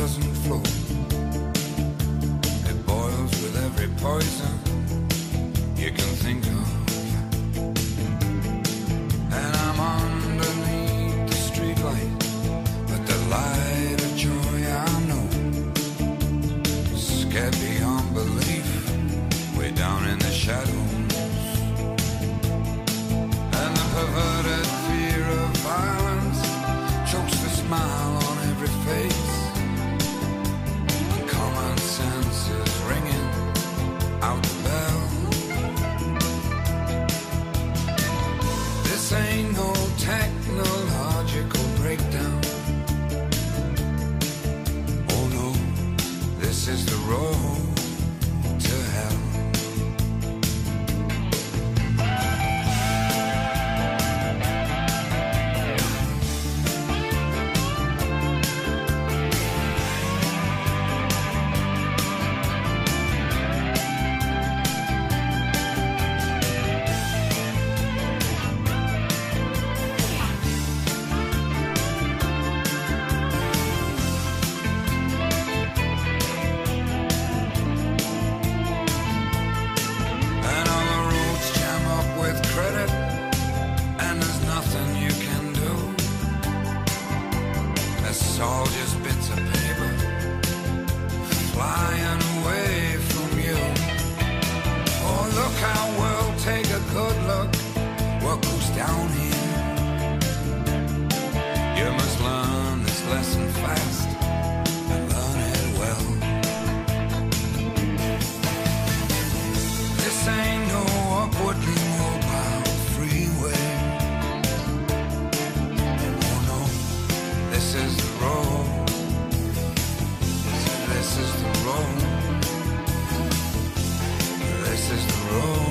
doesn't flow. It boils with every poison. Road. All just bits of paper flying away from you. Oh, look how well take a good look what goes down here. You must learn this lesson fast and learn it well. This ain't no upward mobile freeway. No, this is road. This is the road. This is the road.